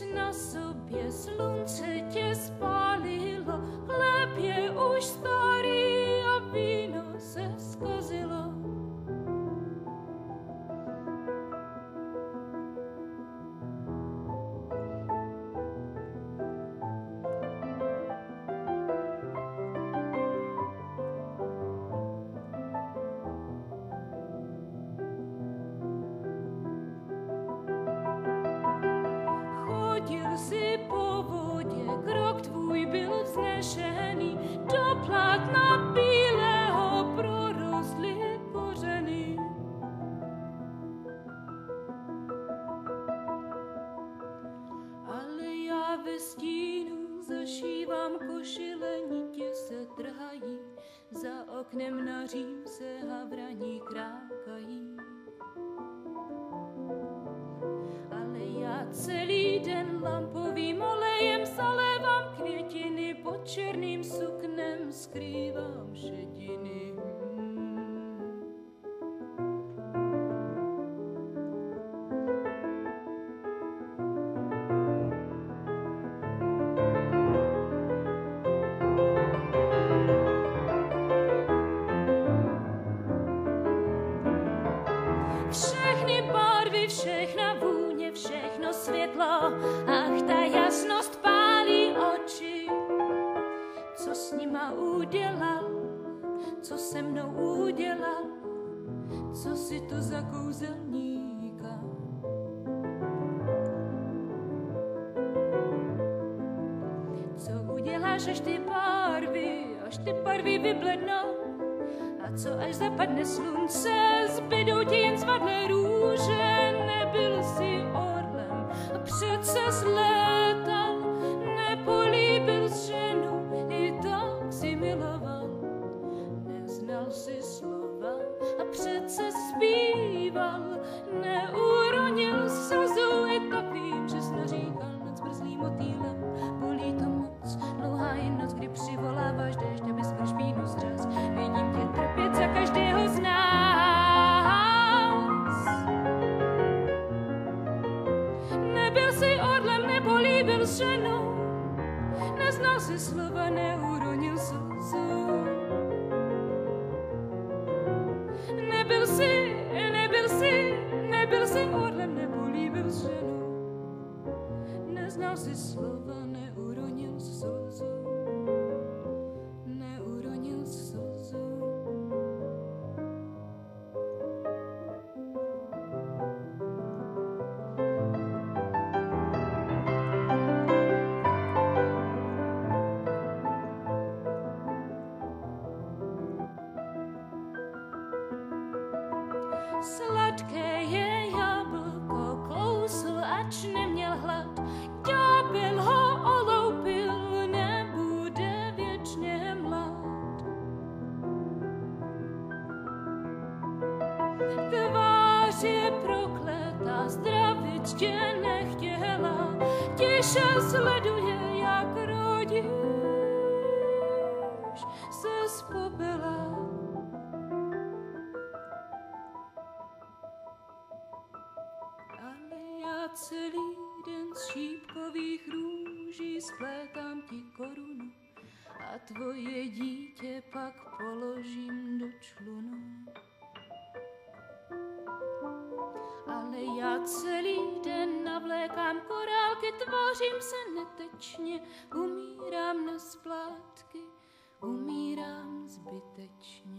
nic na sobě, slunce tě spálilo, chléb je už starý a víno se skazilo. Chodil si po vodě, krok tvůj byl vznešený, do plátna bílého prorostly kořeny. Ale já ve stínu zašívám košile, nitě se trhají, za oknem na Řím se havraní krákají. Ale já celý Všechny barvy, všechna vůně, všechno světlo, ach ta jasnost pálí oči. Co s nima udělal, co se mnou udělal, co si to za kouzelníka. Co uděláš, až ty barvy, až ty barvy vyblednou, a co až zapadne slunce, zbydou ti jen zvadlé růže, nebyl si orlem a přece zlétal, nepolíbil ženu, i tak si miloval, neznal si slova a přece zpíval, neuronil ženou, neznal si slova, neuronil slzu. Nebyl si, nebyl si, nebyl si orlem, nebo líbil ženu. Neznal si slova, Sladké je jablko, kousl, ač neměl hlad. Ďábel ho oloupil, nebude věčně mlad. Tvář je prokletá, zdravit tě nechtěla, tiše sleduje, jak rodíš se z celý den z šípkových růží splétám ti korunu a tvoje dítě pak položím do člunu. Ale já celý den navlékám korálky, tvořím se netečně, umírám na splátky, umírám zbytečně.